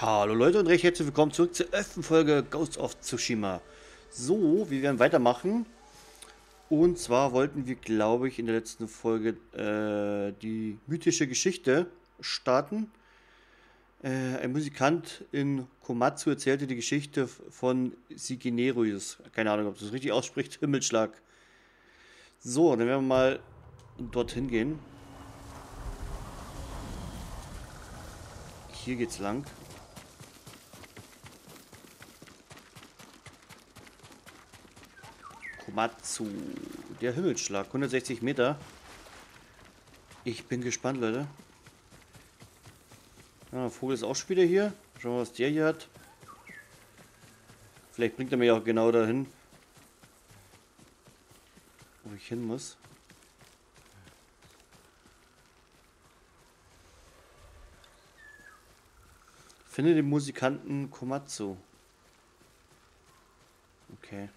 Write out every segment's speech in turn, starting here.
Hallo Leute und recht herzlich willkommen zurück zur 11. Folge Ghost of Tsushima. So, wir werden weitermachen. Und zwar wollten wir, glaube ich, in der letzten Folge äh, die mythische Geschichte starten. Äh, ein Musikant in Komatsu erzählte die Geschichte von Siginerus. Keine Ahnung, ob das richtig ausspricht. Himmelschlag. So, dann werden wir mal dorthin gehen. Hier geht's lang. Komatsu. Der Himmelschlag. 160 Meter. Ich bin gespannt, Leute. Der Vogel ist auch schon wieder hier. Schauen wir was der hier hat. Vielleicht bringt er mich auch genau dahin, wo ich hin muss. Finde den Musikanten Komatsu. Okay.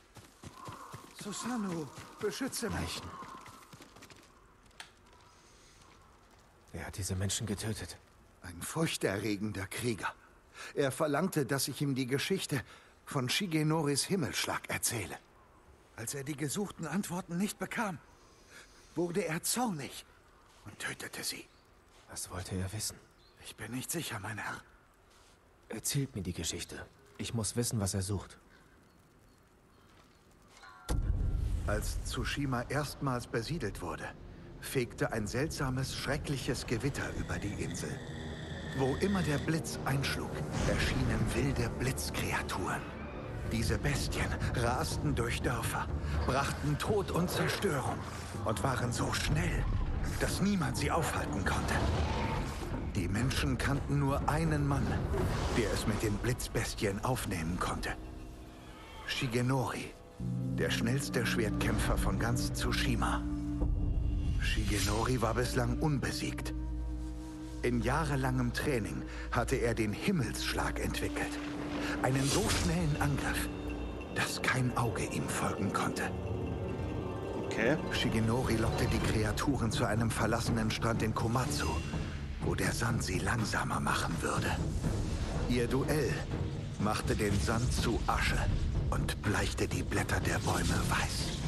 Susanoo, beschütze mich. Wer hat diese Menschen getötet? Ein furchterregender Krieger. Er verlangte, dass ich ihm die Geschichte von Shigenoris Himmelschlag erzähle. Als er die gesuchten Antworten nicht bekam, wurde er zornig und tötete sie. Was wollte er wissen? Ich bin nicht sicher, mein Herr. Erzählt mir die Geschichte. Ich muss wissen, was er sucht. Als Tsushima erstmals besiedelt wurde, fegte ein seltsames, schreckliches Gewitter über die Insel. Wo immer der Blitz einschlug, erschienen wilde Blitzkreaturen. Diese Bestien rasten durch Dörfer, brachten Tod und Zerstörung und waren so schnell, dass niemand sie aufhalten konnte. Die Menschen kannten nur einen Mann, der es mit den Blitzbestien aufnehmen konnte. Shigenori, der schnellste Schwertkämpfer von ganz Tsushima. Shigenori war bislang unbesiegt. In jahrelangem Training hatte er den Himmelsschlag entwickelt. Einen so schnellen Angriff, dass kein Auge ihm folgen konnte. Okay. Shigenori lockte die Kreaturen zu einem verlassenen Strand in Komatsu, wo der Sand sie langsamer machen würde. Ihr Duell machte den Sand zu Asche und bleichte die Blätter der Bäume weiß.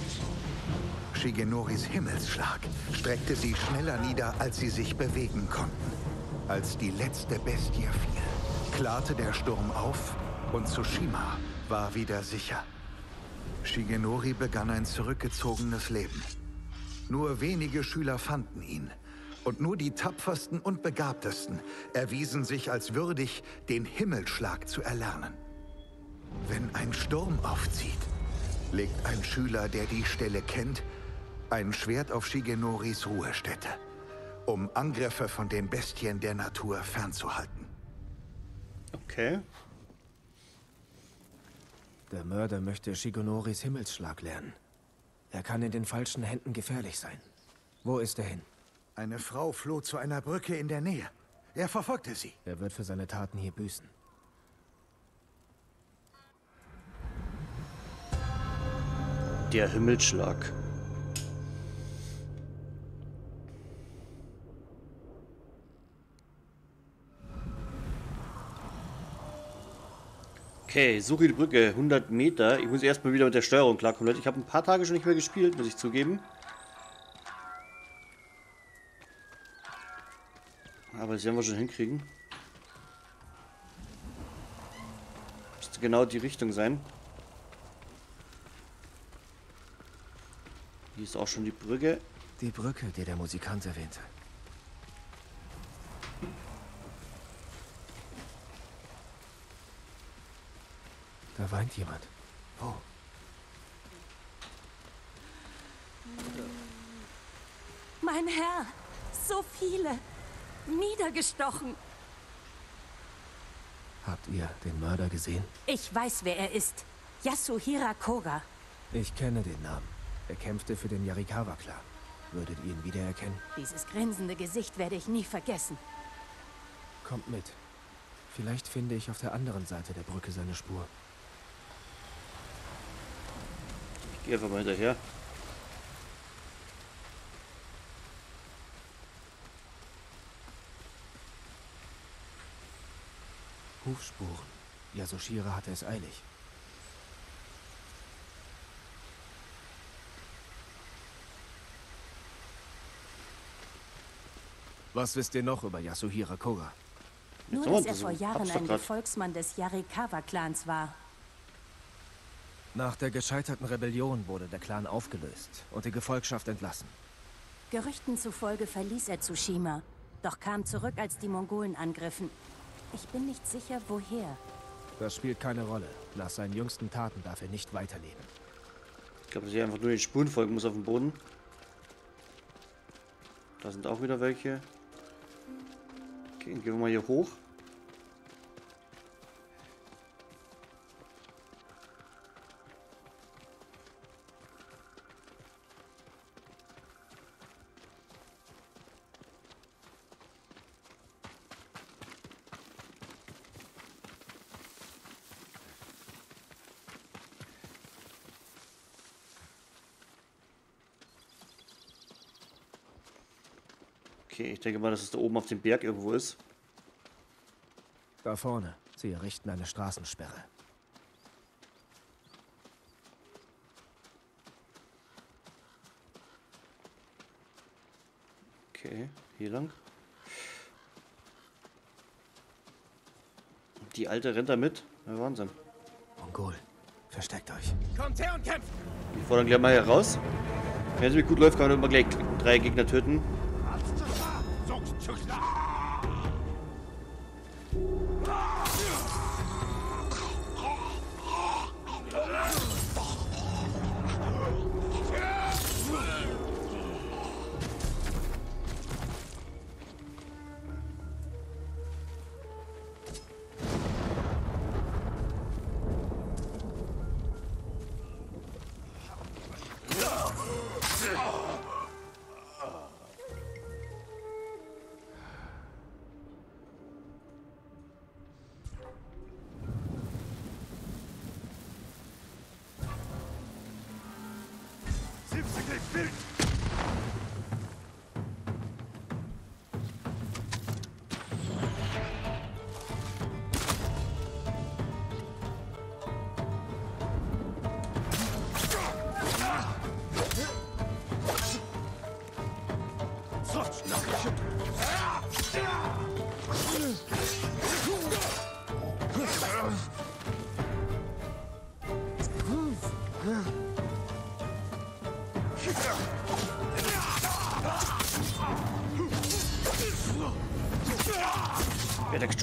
Shigenoris Himmelsschlag streckte sie schneller nieder, als sie sich bewegen konnten. Als die letzte Bestie fiel, klarte der Sturm auf und Tsushima war wieder sicher. Shigenori begann ein zurückgezogenes Leben. Nur wenige Schüler fanden ihn. Und nur die tapfersten und begabtesten erwiesen sich als würdig, den Himmelsschlag zu erlernen. Wenn ein Sturm aufzieht, legt ein Schüler, der die Stelle kennt, ein Schwert auf Shigenoris Ruhestätte, um Angriffe von den Bestien der Natur fernzuhalten. Okay. Der Mörder möchte Shigenoris Himmelsschlag lernen. Er kann in den falschen Händen gefährlich sein. Wo ist er hin? Eine Frau floh zu einer Brücke in der Nähe. Er verfolgte sie. Er wird für seine Taten hier büßen. Der Himmelschlag. Okay, suche die Brücke, 100 Meter. Ich muss erstmal wieder mit der Steuerung klarkommen. Leute, ich habe ein paar Tage schon nicht mehr gespielt, muss ich zugeben. Aber das werden wir schon hinkriegen. Müsste genau die Richtung sein. Hier ist auch schon die Brücke. Die Brücke, die der Musikant erwähnte. Da weint jemand. Wo? Mein Herr, so viele. Niedergestochen. Habt ihr den Mörder gesehen? Ich weiß, wer er ist. Yasuhira Koga. Ich kenne den Namen. Er kämpfte für den Yarikawa-Clan. Würdet ihr ihn wiedererkennen? Dieses grinsende Gesicht werde ich nie vergessen. Kommt mit. Vielleicht finde ich auf der anderen Seite der Brücke seine Spur. Ich gehe einfach mal hinterher. Hufspuren. Yasushira hatte es eilig. Was wisst ihr noch über Yasuhira Koga? Nur, dass er vor Jahren ein grad. Gefolgsmann des Yarikawa-Clans war. Nach der gescheiterten Rebellion wurde der Clan aufgelöst und die Gefolgschaft entlassen. Gerüchten zufolge verließ er Tsushima, doch kam zurück, als die Mongolen angriffen. Ich bin nicht sicher, woher. Das spielt keine Rolle. Nach seinen jüngsten Taten darf er nicht weiterleben. Ich glaube, dass ich einfach nur den Spuren folgen muss auf dem Boden. Da sind auch wieder welche. Gehen wir mal hier hoch. Okay, ich denke mal, dass es da oben auf dem Berg irgendwo ist. Da vorne. Sie errichten eine Straßensperre. Okay, hier lang. Die alte rennt da mit. Ja, Wahnsinn. Mongol, versteckt euch. Kommt her und kämpft! Wir fordern gleich mal hier raus. Wenn es mir gut läuft, kann man immer gleich drei Gegner töten. Ja,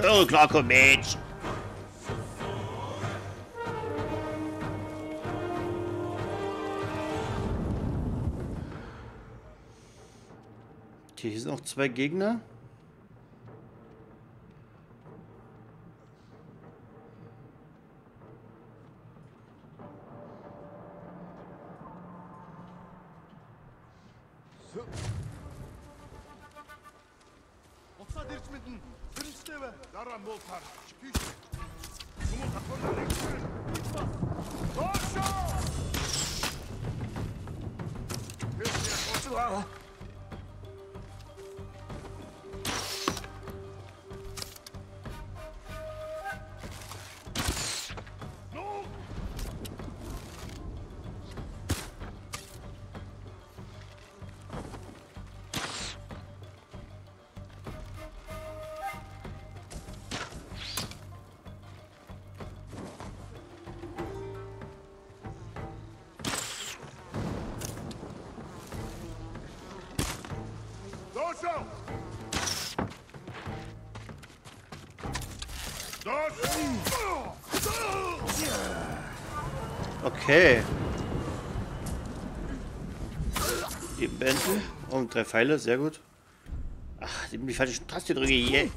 der Steuerung klarkommen, Mensch. Okay, hier sind noch zwei Gegner. Уцаад ирж мэднэ. Тэрнчтэй бай. Дараа муулахаар чипиш. Хүмүүс хатвар нэг. Доошо! Doошо! Okay. Eben beenden. Und drei Pfeile, sehr gut. Ach, ich die falsche Taste drücke. Yeah.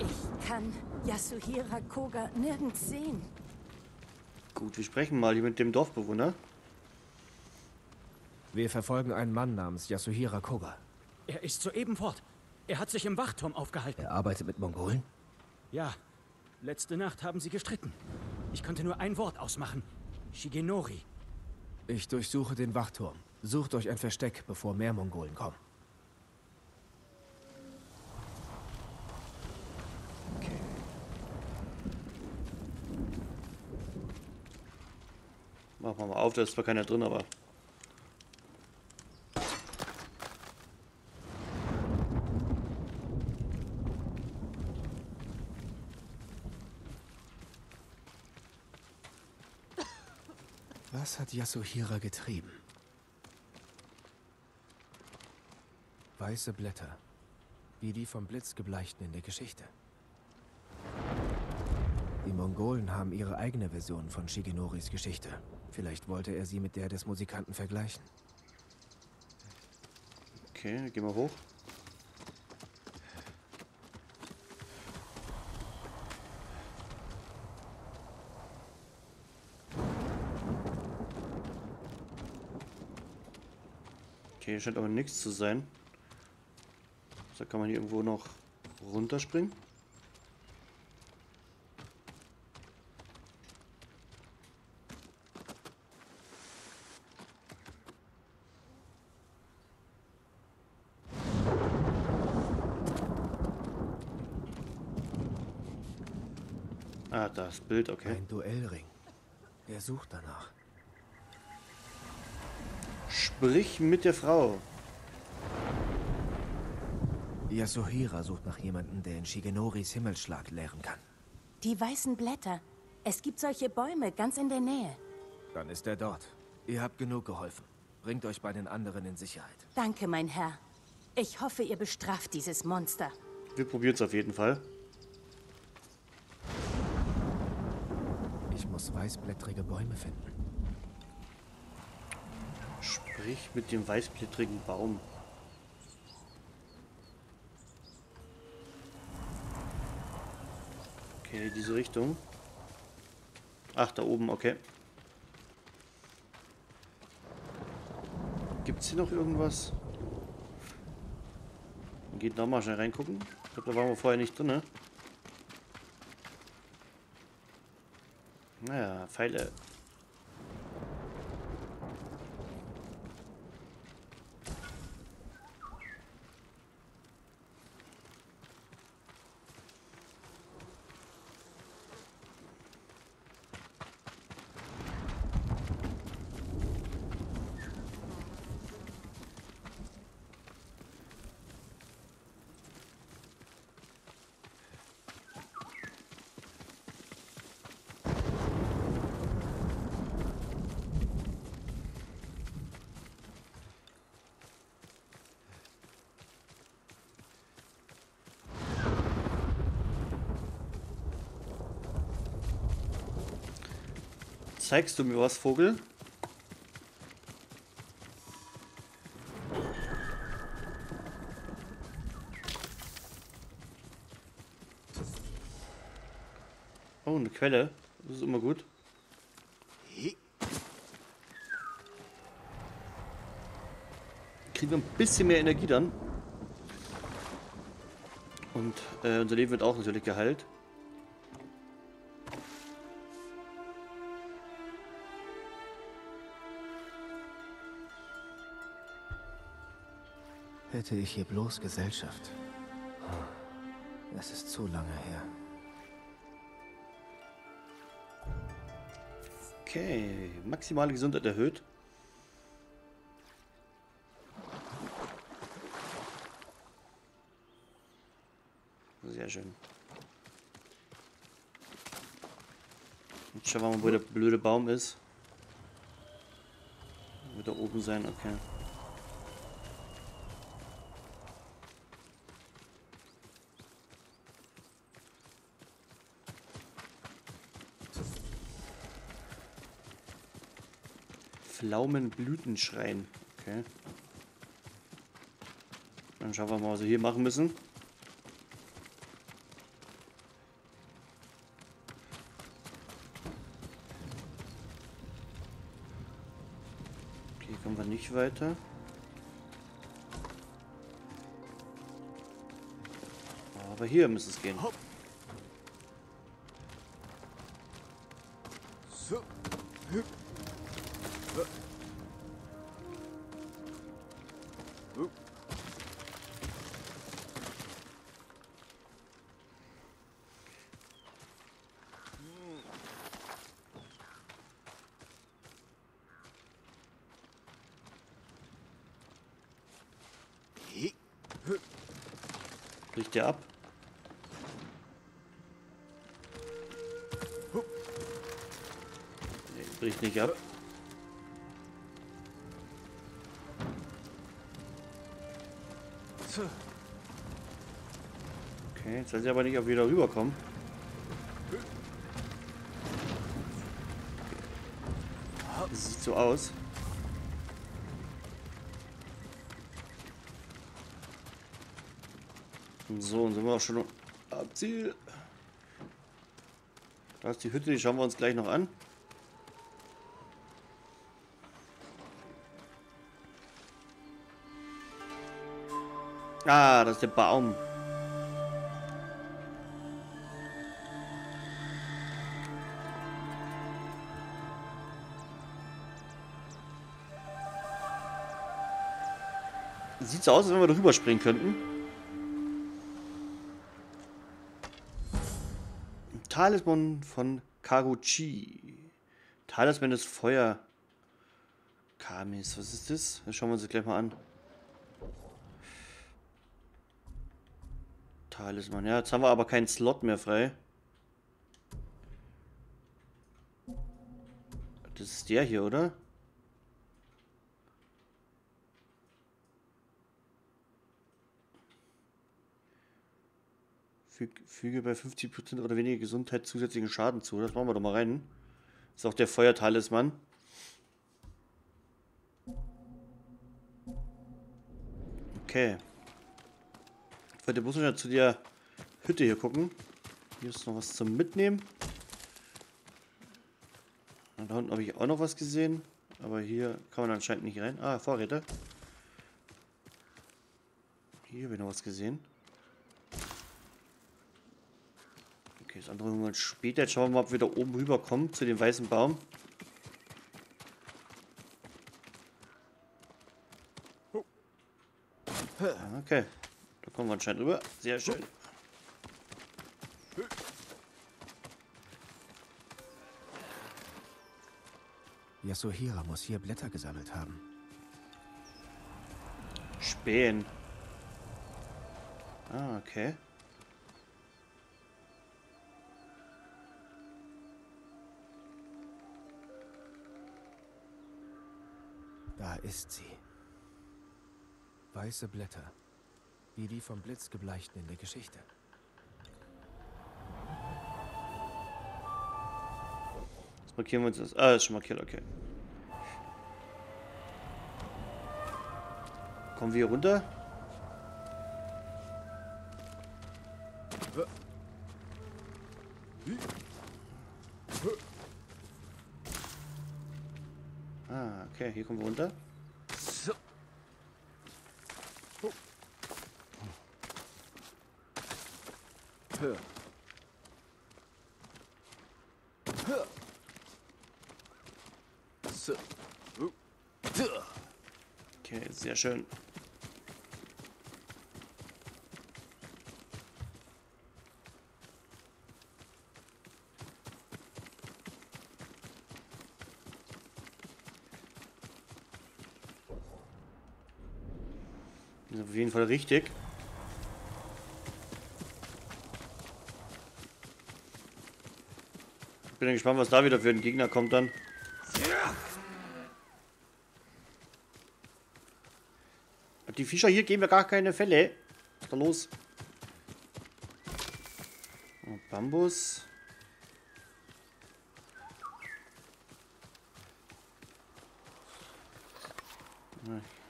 Ich kann Yasuhira Koga nirgends sehen. Gut, wir sprechen mal hier mit dem Dorfbewohner. Wir verfolgen einen Mann namens Yasuhira Koga. Er ist soeben fort. Er hat sich im Wachturm aufgehalten. Er arbeitet mit Mongolen? Ja, letzte Nacht haben sie gestritten. Ich konnte nur ein Wort ausmachen. Shigenori. Ich durchsuche den Wachturm. Sucht euch ein Versteck, bevor mehr Mongolen kommen. Okay. Machen wir mal auf, da ist zwar keiner drin, aber Was hat Yasuhira getrieben? Weiße Blätter, wie die vom Blitz gebleichten in der Geschichte. Die Mongolen haben ihre eigene Version von Shigenoris Geschichte. Vielleicht wollte er sie mit der des Musikanten vergleichen. Okay, gehen wir hoch. Okay, scheint aber nichts zu sein. Da kann man hier irgendwo noch runterspringen. Ah, das Bild, okay. Ein Duellring. Er sucht danach. Sprich mit der Frau. Yasuhira sucht nach jemandem, der in Shigenoris Himmelsschlag lehren kann. Die weißen Blätter. Es gibt solche Bäume ganz in der Nähe. Dann ist er dort. Ihr habt genug geholfen. Bringt euch bei den anderen in Sicherheit. Danke, mein Herr. Ich hoffe, ihr bestraft dieses Monster. Wir probieren es auf jeden Fall. Ich muss weißblättrige Bäume finden. Sprich mit dem weißblättrigen Baum. Okay, diese Richtung. Ach, da oben, okay. Gibt es hier noch irgendwas? Geht nochmal schnell reingucken. Ich glaube, da waren wir vorher nicht drin, ne? Naja, Pfeile. Zeigst du mir was, Vogel? Oh, eine Quelle. Das ist immer gut. Kriegen wir ein bisschen mehr Energie dann. Und äh, unser Leben wird auch natürlich geheilt. Hätte ich hier bloß Gesellschaft. Es ist zu lange her. Okay, maximale Gesundheit erhöht. Sehr schön. Jetzt schauen wir mal, wo der blöde Baum ist. Wird da oben sein, okay. Pflaumenblütenschrein. Okay. Dann schauen wir mal, was wir hier machen müssen. Okay, kommen wir nicht weiter. Aber hier müsste es gehen. So. Weiß ich aber nicht, ob wir da rüberkommen. Das sieht so aus. So, und sind wir auch schon am Ziel. Da ist die Hütte, die schauen wir uns gleich noch an. Ah, das ist der Baum. Sieht so aus, als wenn wir darüber springen könnten. Talisman von Kaguchi. Talisman des Feuer. Kamis, was ist das? Das schauen wir uns das gleich mal an. Talisman, ja, jetzt haben wir aber keinen Slot mehr frei. Das ist der hier, oder? Füge bei 50% oder weniger Gesundheit zusätzlichen Schaden zu. Das machen wir doch mal rein. Ist auch der Feuertalisman. Okay. Ich wollte bloß noch zu der Hütte hier gucken. Hier ist noch was zum Mitnehmen. Und da unten habe ich auch noch was gesehen. Aber hier kann man anscheinend nicht rein. Ah, Vorräte. Hier habe ich noch was gesehen. Das andere holen wir uns später. Jetzt schauen wir mal, ob wir da oben rüberkommen zu dem weißen Baum. Okay, da kommen wir anscheinend rüber. Sehr schön. Yasuhira muss hier Blätter gesammelt haben. Spähen. Ah, okay. Ist sie. Weiße Blätter. Wie die vom Blitz gebleichten in der Geschichte. Jetzt markieren wir uns das. Ah, ist schon markiert, okay. Kommen wir hier runter? Ah, okay, hier kommen wir runter. Okay, sehr schön. Ist auf jeden Fall richtig. Ich bin gespannt, was da wieder für ein Gegner kommt dann. Die Fischer hier geben ja gar keine Fälle. Da los? Oh, Bambus.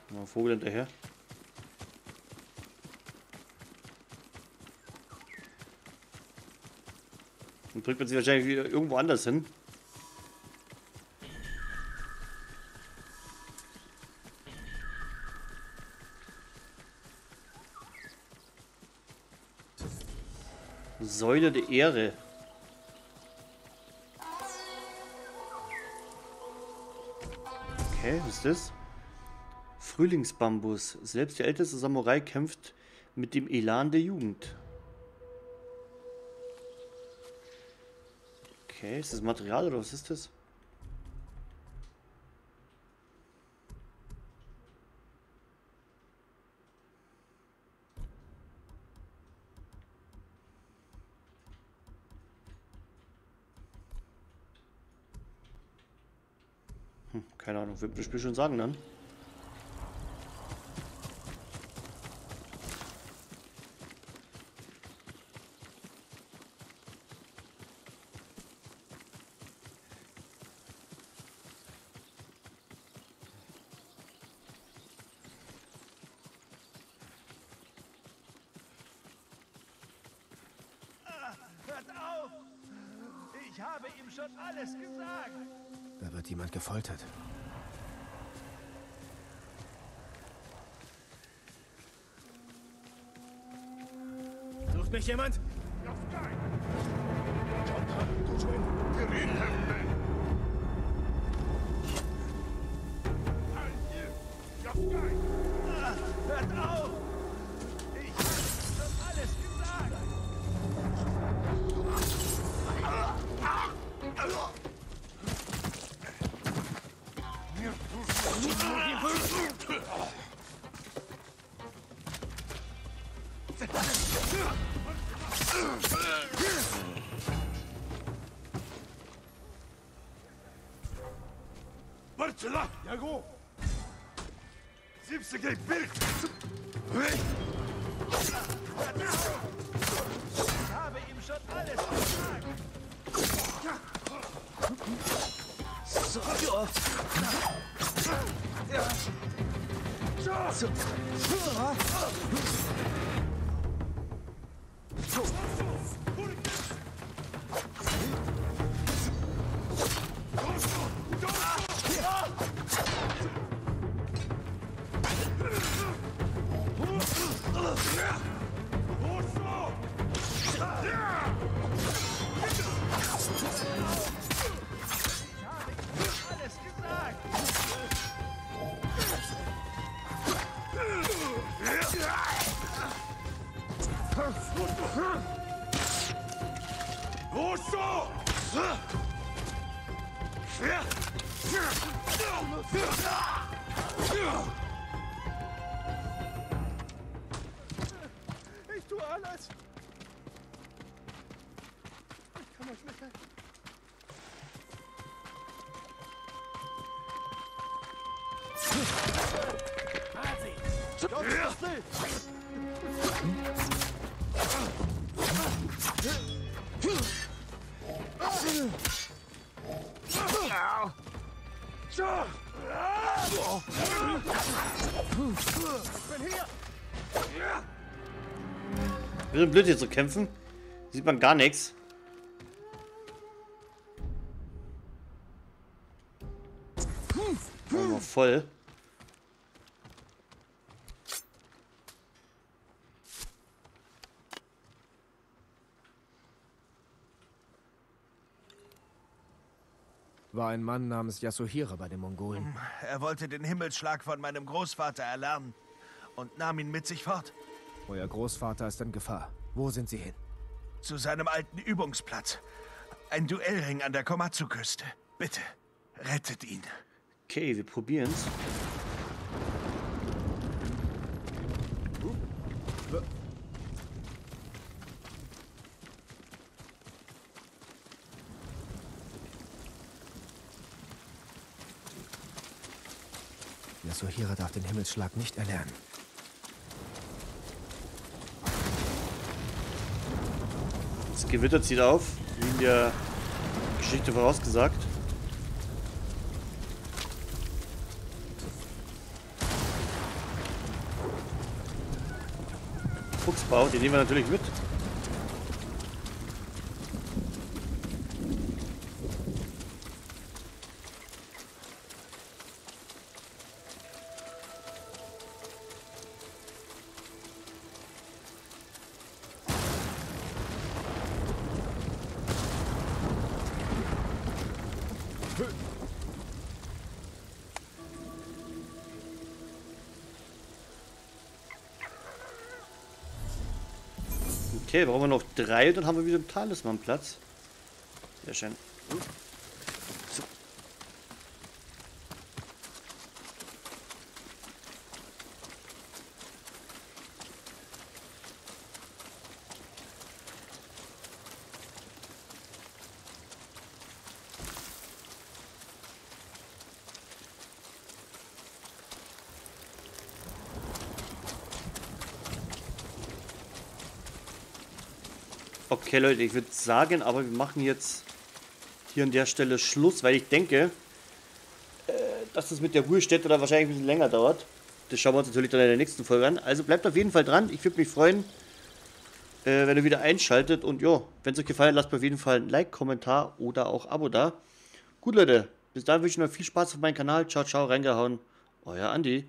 Mal Vogel hinterher. Dann drückt man sich wahrscheinlich wieder irgendwo anders hin. Säule der Ehre. Okay, was ist das? Frühlingsbambus. Selbst der älteste Samurai kämpft mit dem Elan der Jugend. Okay, ist das Material oder was ist das? Hm, keine Ahnung, wird das Spiel schon sagen dann. Hört auf! Ich habe ihm schon alles gesagt! Da wird jemand gefoltert. Sucht mich jemand? Hört auf! Ich ihm schon alles gesagt! Bartela! Jago! Zipsige Birk! Ich habe ihm schon alles gesagt! Alles Wir sind blöd hier zu kämpfen. Sieht man gar nichts. Voll. War ein Mann namens Yasuhira bei den Mongolen. Er wollte den Himmelsschlag von meinem Großvater erlernen und nahm ihn mit sich fort. Euer Großvater ist in Gefahr. Wo sind sie hin? Zu seinem alten Übungsplatz. Ein Duellring an der Komatsu-Küste. Bitte, rettet ihn. Okay, wir probieren's. Yasuhira darf den Himmelsschlag nicht erlernen. Das Gewitter zieht auf, wie in der Geschichte vorausgesagt. Fuchsbau, den nehmen wir natürlich mit. Okay, brauchen wir noch drei dann haben wir wieder einen Talismanplatz. Sehr schön. Okay, Leute, ich würde sagen, aber wir machen jetzt hier an der Stelle Schluss, weil ich denke, äh, dass das mit der Ruhestätte da wahrscheinlich ein bisschen länger dauert. Das schauen wir uns natürlich dann in der nächsten Folge an. Also bleibt auf jeden Fall dran. Ich würde mich freuen, äh, wenn ihr wieder einschaltet. Und ja, wenn es euch gefallen hat, lasst mir auf jeden Fall ein Like, Kommentar oder auch Abo da. Gut, Leute, bis dahin wünsche ich noch viel Spaß auf meinem Kanal. Ciao, ciao, reingehauen. Euer Andi.